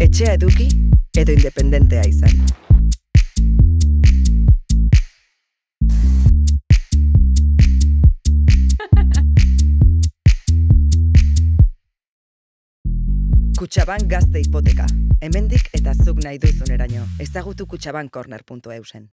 etxea eduki edo independentea izan. Kutsaban gazte hipoteka. Hemendik eta zuk nahi duzun eraino. Ezagutu kutsabankorner.eusen.